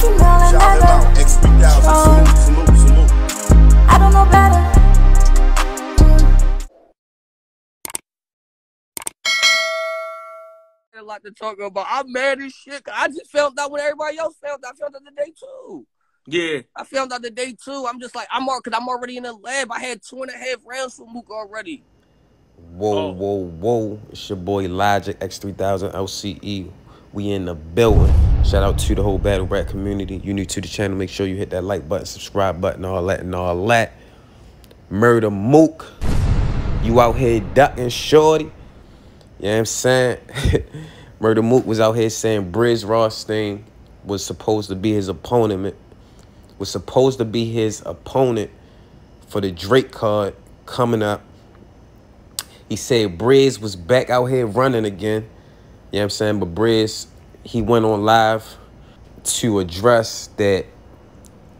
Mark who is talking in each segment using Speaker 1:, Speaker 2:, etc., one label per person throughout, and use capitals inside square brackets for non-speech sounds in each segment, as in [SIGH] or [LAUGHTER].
Speaker 1: female and
Speaker 2: Shout him
Speaker 1: never
Speaker 2: out. X3000.
Speaker 1: strong.
Speaker 2: Salute, salute, salute.
Speaker 1: I don't know better.
Speaker 3: a lot to talk about. I'm mad as shit. 'cause I just found out when everybody else found out. I found out the day too.
Speaker 4: Yeah.
Speaker 3: I found out the day two. I'm just like, I'm all, cause I'm already in the lab. I had two and a half rounds for Mook already.
Speaker 5: Whoa,
Speaker 4: Oh.
Speaker 5: whoa, whoa. It's your boy Logik X3000 LCE. We in the building. Shout out to the whole battle rap community. You new to the channel, make sure you hit that like button, subscribe button, all that and all that. Murda Mook. You out here ducking shorty. You know what I'm saying? [LAUGHS] Murda Mook was out here saying Brizz Rawsteen was supposed to be his opponent. Was supposed to be his opponent for the Drake card coming up. He said Brizz was back out here running again. You know what I'm saying? But Brizz, he went on live to address that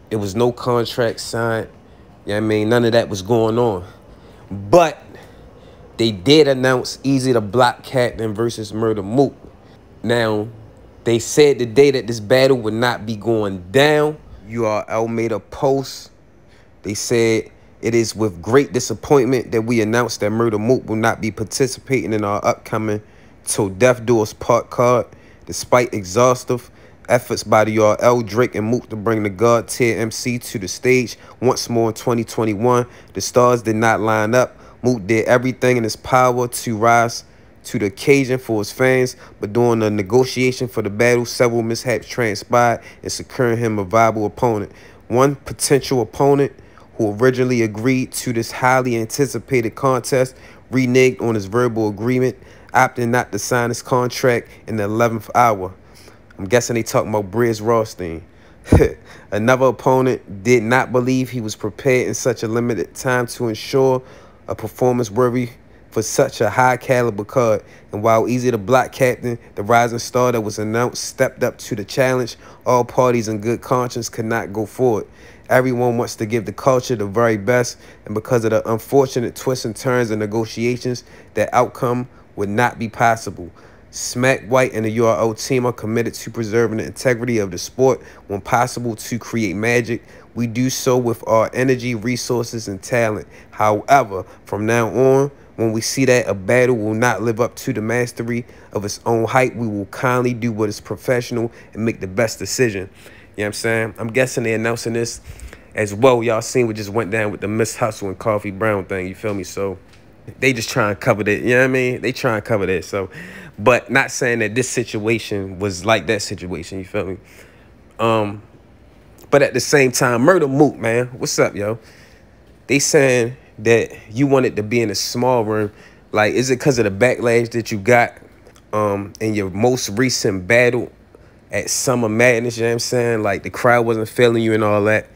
Speaker 5: it was no contract signed. You know I mean? None of that was going on. But they did announce Eazy the Block Captain versus Murda Mook. Now, they said the day that this battle would not be going down. URL made a post. They said it is with great disappointment that we announced that Murda Mook will not be participating in our upcoming Till Death Do Us Part card, despite exhaustive efforts by the URL Drake and Mook to bring the God tier MC to the stage once more in 2021. The stars did not line up. Mook did everything in his power to rise to the occasion for his fans, but during the negotiation for the battle, several mishaps transpired in securing him a viable opponent. One potential opponent who originally agreed to this highly anticipated contest reneged on his verbal agreement, opting not to sign his contract in the 11th hour. I'm guessing they talking about Brizz Rawsteen. [LAUGHS] Another opponent did not believe he was prepared in such a limited time to ensure a performance worthy for such a high caliber card. And while Eazy the Block Captain, the rising star that was announced, stepped up to the challenge, all parties in good conscience could not go forward. Everyone wants to give the culture the very best, and because of the unfortunate twists and turns and negotiations, that outcome would not be possible. Smack White and the URL team are committed to preserving the integrity of the sport when possible to create magic. We do so with our energy, resources, and talent. However, from now on, when we see that a battle will not live up to the mastery of its own hype, we will kindly do what is professional and make the best decision. You know what I'm saying? I'm guessing they're announcing this as well. Y'all seen what just went down with the Miss Hustle and Coffee Brown thing. You feel me? So they just try and cover that. You know what I mean? They try and cover that. So, but not saying that this situation was like that situation. You feel me? Um, but at the same time, Murda Mook, man, what's up, yo? They saying that you wanted to be in a small room. Like, is it because of the backlash that you got um in your most recent battle at Summer Madness? You know what I'm saying? Like the crowd wasn't feeling you and all that.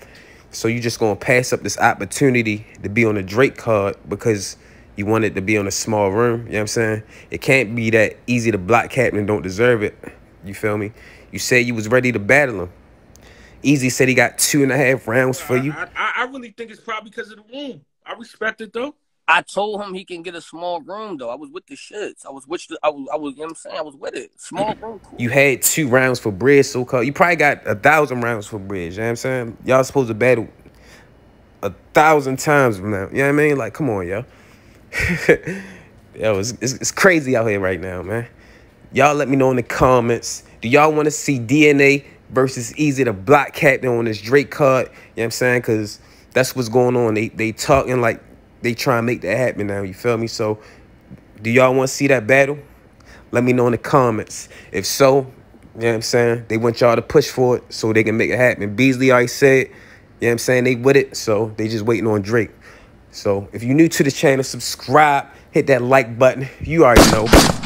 Speaker 5: So you just gonna pass up this opportunity to be on the Drake card because you wanted to be on a small room. You know what I'm saying? It can't be that Eazy the Block Captain don't deserve it. You feel me? You said you was ready to battle him. Eazy said he got two and a half rounds for you.
Speaker 4: I, I, I really think it's probably because of the room. I respect it though.
Speaker 3: I told him he can get a small room though. I was with the shits. I was with the, I was, I was, you know what I'm saying? I was with it. Small room, cool.
Speaker 5: You had two rounds for Bridge, so called. You probably got a thousand rounds for Bridge. You know what I'm saying? Y'all supposed to battle a thousand times from now. You know what I mean? Like, come on, yo. [LAUGHS] yo, it's, it's, it's crazy out here right now, man. Y'all let me know in the comments. Do y'all want to see DNA versus Eazy the Block Captain on this Drake card? You know what I'm saying? Because that's what's going on. They they talking like they try and make that happen now. You feel me? So, do y'all want to see that battle? Let me know in the comments. If so, you know what I'm saying? They want y'all to push for it so they can make it happen. Beasley I said, you know what I'm saying? They with it, so they just waiting on Drake. So if you're new to the channel, subscribe, hit that like button. You already know.